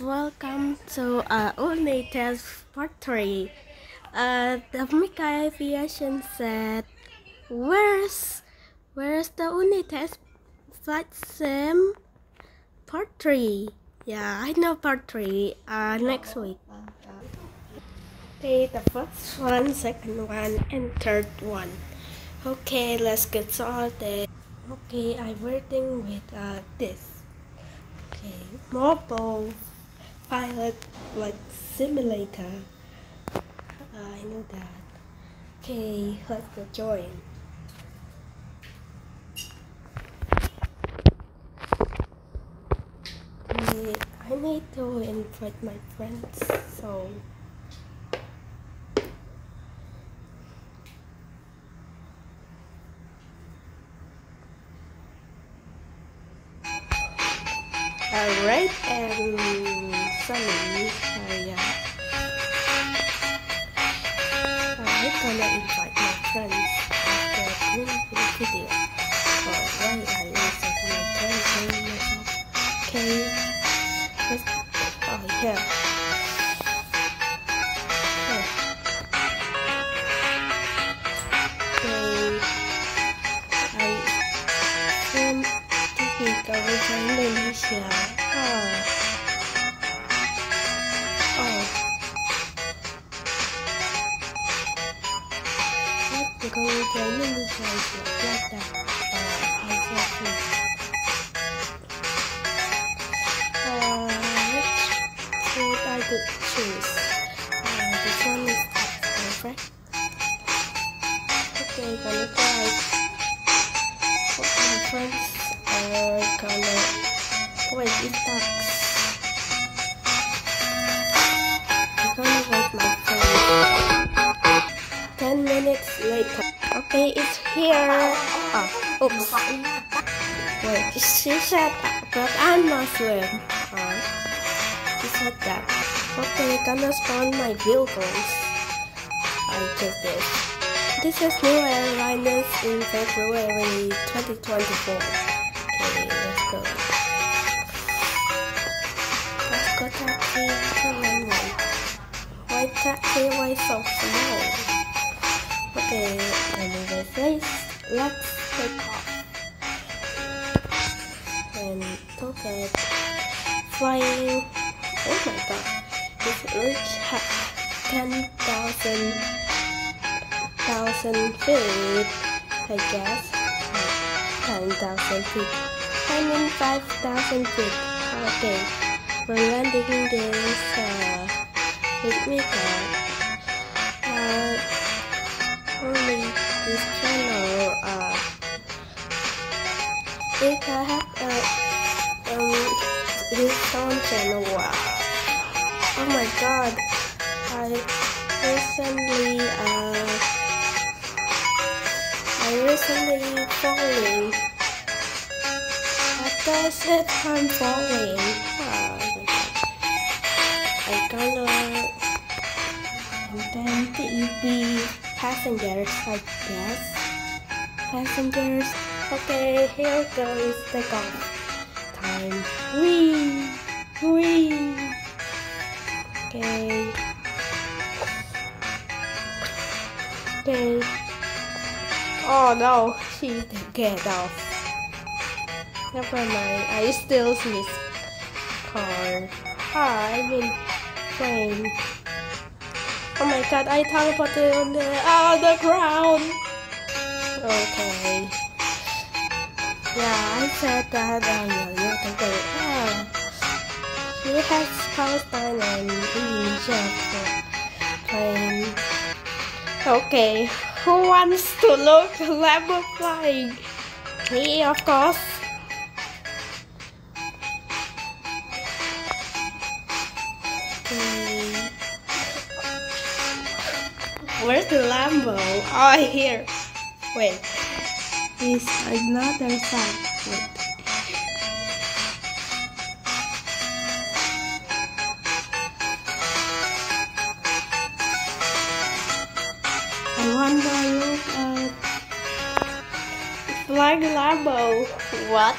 welcome to uh, only test part 3. Uh, the Mika Aviation said, Where's, where's the unit test flight sim part 3? Yeah, I know part 3, uh, next week. Okay, the first one, second one, and third one. Okay, let's get started. Okay, I'm working with uh, this. Okay, mobile pilot like simulator. I know that. Okay, let's go join. I need to invite my friends, so Alright, and I'm gonna invite my friends she said that, but I'm Muslim. Huh? She said that. Okay, gonna spawn my vehicles. I just did. This is new airliners in February 2024. Okay, let's go. Let's go taxi. Why taxi why so small? Okay, anyway, let's, let's take off. Okay, flying. Oh my god, it's reached 10,000 thousand feet, I guess. Ten thousand feet. I mean five thousand feet. Okay, we're landing this uh, with Mika. Uh, only this channel. Uh, Mika have uh, um his own channel. Wow. Oh my God! I recently uh. I recently falling. I just said I'm falling, oh, I gonna then be passengers, I guess. Passengers. Okay, here goes the golf time. Wee, wee. Okay. Okay. Oh no, she get off. Never mind, I still see his car. Ah, I mean plane. Oh my god, I teleported on the oh the ground. Okay. Yeah, I said that um, earlier. Okay. Yeah. He has Palestine and Egypt uh, plane. Okay. Who wants to look Lambo flying? Me, of course. Where's the Lambo? Oh, here. Wait. It's another side. Wait. I wonder look at flying Lambo. What?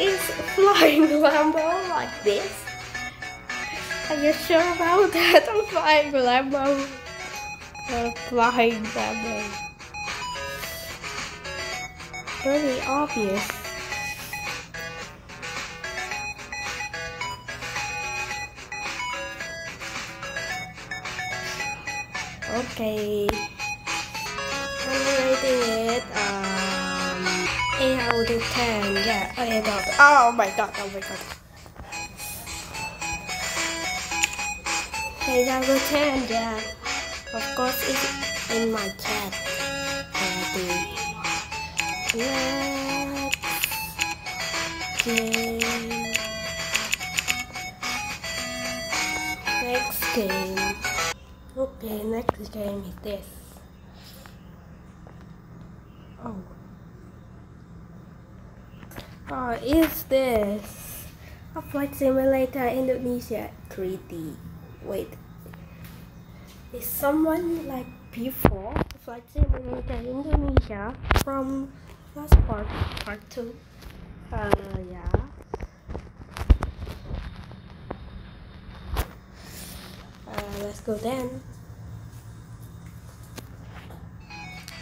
Is flying Lambo like this? Are you sure about that? I'm flying Lambo. I'm flying Lambo. Pretty obvious. Okay. I'm rating it um 8 out of 10. Yeah, 8 out of Oh my god, oh my god. 8 out of 10, yeah. Of course, it's in my chat. Already. Game. Next game. Okay, next game is this. Oh. Oh, is this a flight simulator Indonesia 3D? Wait, is someone like before flight simulator Indonesia from last part, part two? Uh, yeah. Uh, let's go then.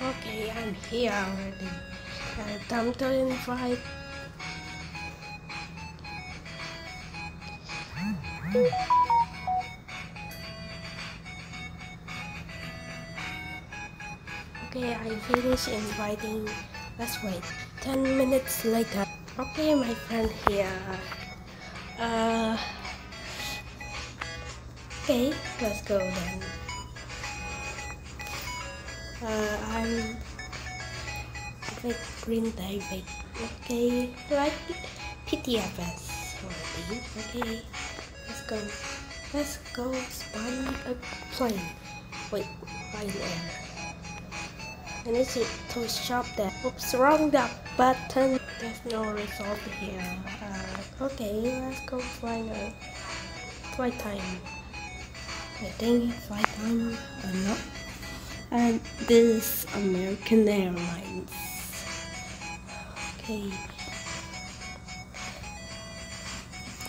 Okay, I'm here already. Uh, time to invite. Okay, I finished inviting. Let's wait. 10 minutes later. Okay, my friend here. Uh, okay, let's go then. Uh, I'm with Green David. Okay, like PTFS already. Okay, let's go. Let's go spawn a plane. Wait, fine air. I need to, shop that. Oops, wrong that button. There's no result here. Uh, okay, let's go flying a flight time. I think flight time enough. And this American Airlines. Okay.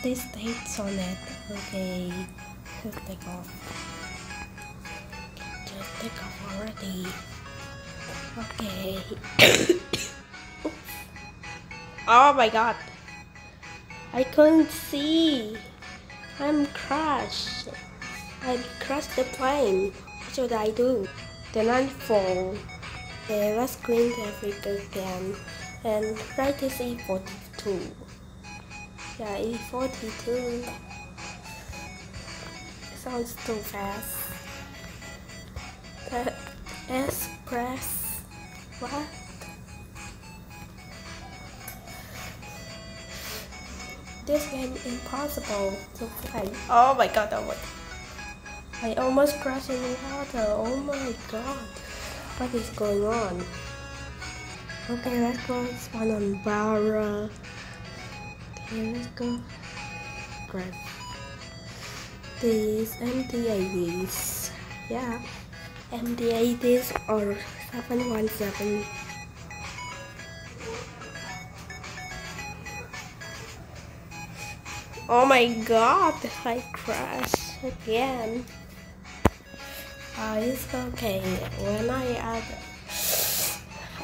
This dates on it. Okay. Just take off. Just take off already. Okay. oh my god. I couldn't see. I'm crashed. I crashed the plane. What should I do? Then I fall. Okay, let's green traffic again. And right is E42. Yeah, E42. Sounds too fast. Uh, Express. What? This game impossible to play. Oh my god, oh my I almost crashed in the water. Oh my god. What is going on? Okay, let's go spawn on Barra. Okay, let's go grab these MD-80s. Yeah, MD-80s or 717. Oh my god, I crashed again. Uh, it's okay. When I add,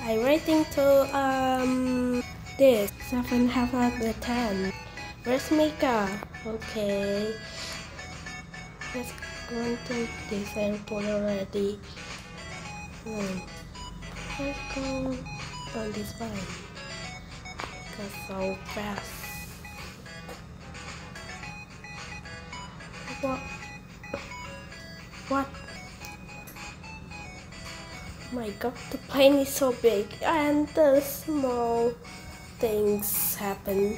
I rating to um this seven half of ten. Where's Mika? Okay. Let's go to this airport already. Hmm. Let's go on this way. Because so fast. What? What? my god, the plane is so big and the small things happen.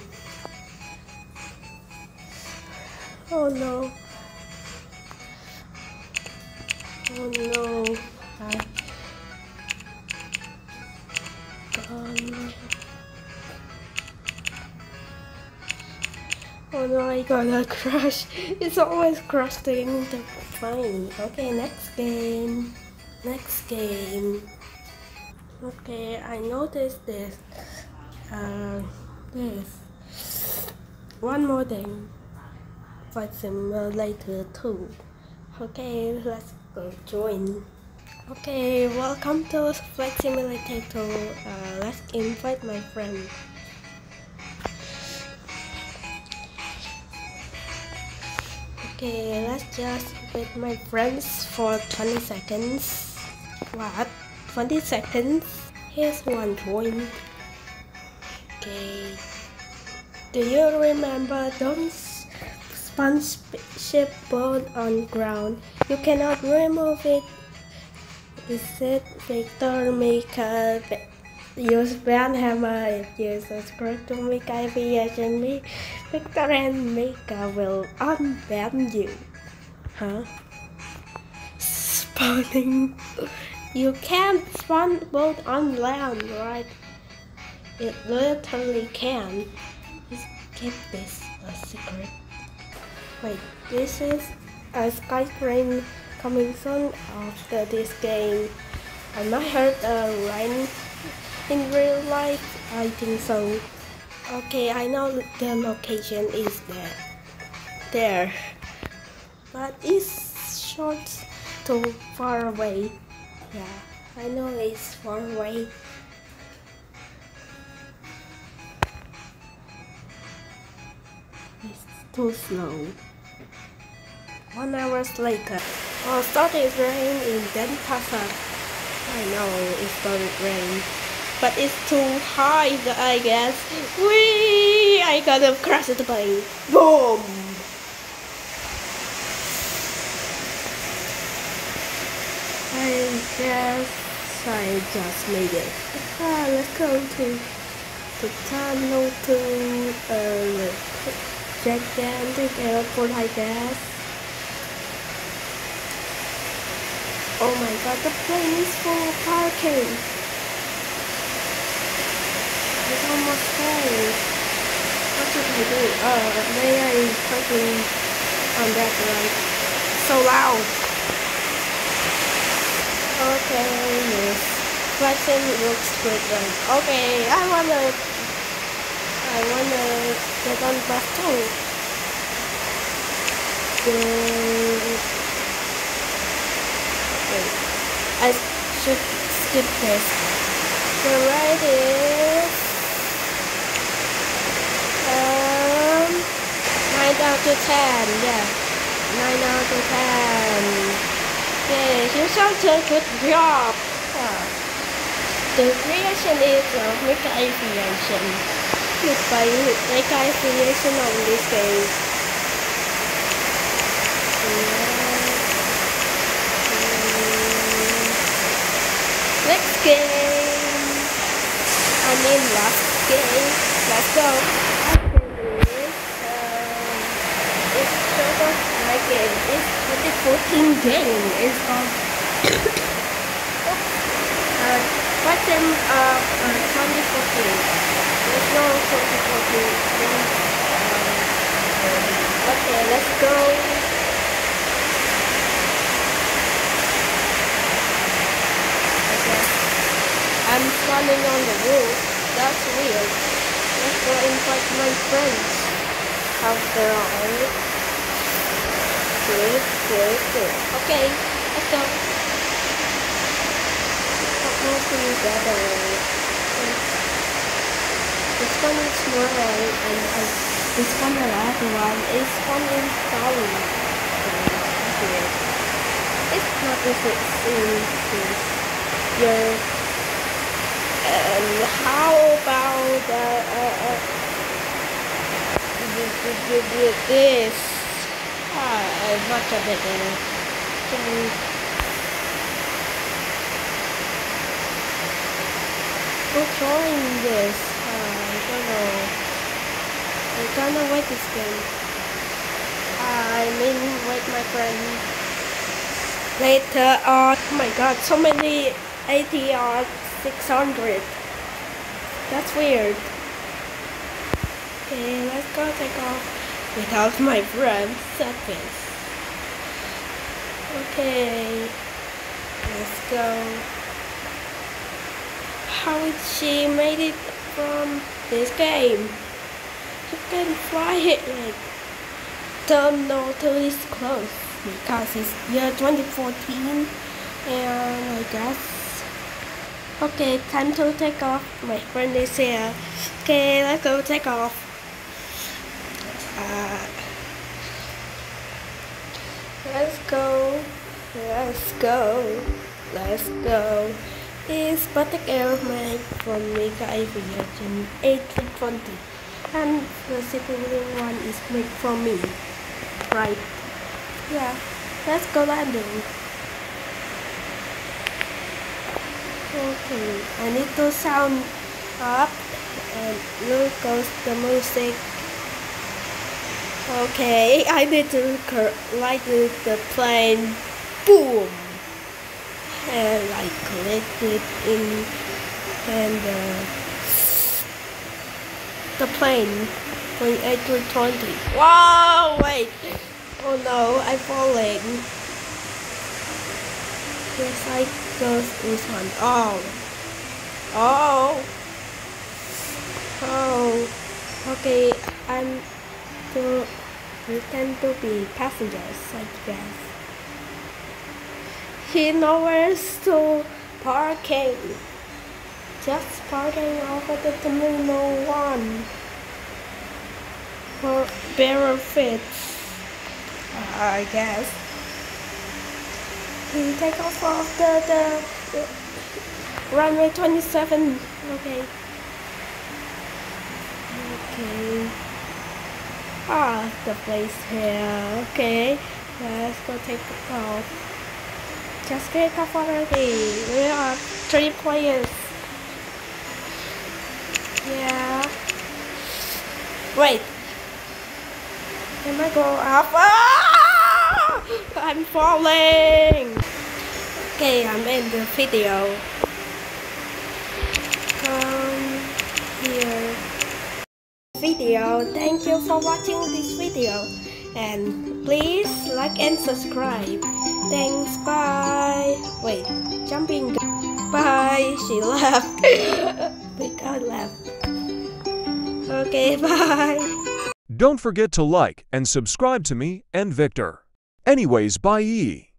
Oh no. Oh no. I... Oh no, I gotta crash. It's always crashing the plane. Okay, next game next game okay I noticed this uh, this one more thing Flight Simulator 2. Okay, let's go join. Okay, welcome to Flight Simulator 2. Uh, let's invite my friend. Okay, let's just wait my friends for 20 seconds. What? 20 seconds? Here's one join. Okay. Do you remember those spaceship boat on ground? You cannot remove it. Is it Victor Mika? Use band hammer if you subscribe to Mika Aviation. Me, Victor and Mika will unban you. Huh? Spawning. You can't spawn boat on land, right? It literally can. Let's keep this a secret. Wait, this is a Skyrim coming soon after this game. I might heard a rain in real life. I think so. Okay, I know the location is there. There. But it's short too far away. Yeah, I know it's far away. It's too slow. One hour later. Oh, started rain in Denpasar. I know it started rain. But it's too high, I guess. Whee! I gotta crash the plane. Boom! I guess I just made it. Ah, let's go to the tunnel to uh, gigantic airport, I guess. Oh my god, the plane is full of parking. It's almost full. What should I do? Uh, may I parking on that right? So loud. Okay, yes. Flexing looks good then. Okay, I wanna I wanna get on bus too. Wait, I should skip this. The right is 9 out of 10, yeah. 9 out of 10. Okay, you sound a good job. Yeah. The creation is a uh, Mikai creation. Made by Mikai on this game. Yeah. Next game. I mean last game. Let's go. 2014 game. It's called uh, what's in uh, uh 2014 no 2014. okay, let's go. Okay. I'm standing on the roof. That's weird. Let's go invite my friends. After all. Good, good, good. Okay, let's go. Let's go together. This one is more and, and this one the last one is one in solid. It's not the same thing. Your and how about the uh, uh, this? Ah, much of it. Uh, Who's drawing this? I don't know. I don't know what this game. I mean, wait, my friend. Later on, oh my god, so many ATR 600. That's weird. Okay, let's go take off without my friend surface. Okay, let's go. How she made it from this game. You can fly it like don't know till it's close because it's year 2014 and I guess okay time to take off my friend is here okay let's go take off uh, let's go let's go let's go. Is Patek Airman from Mika Aviation A320 and the second one is made for me. Right. Yeah let's go landing. Okay I need to sound up and look goes the music okay I need to light the plane boom. And I collected in and uh, the plane going A320 wow wait. Oh no I'm falling. Yes I this one oh. Oh. Oh. Okay I'm to pretend to be passengers I guess. He knows to parking. Just parking over the terminal one. For benefits I guess. He take off of the, the, the runway 27 okay. Okay ah the place here. Okay let's go take off just get off already. We are three players yeah. Wait. Can I go up? Ah! I'm falling. Okay I'm in the video um here video. Thank you for watching this video. And please like and subscribe. Thanks bye. Wait jumping. Bye. She left we got left okay bye. Don't forget to like and subscribe to me and Victor. Anyways bye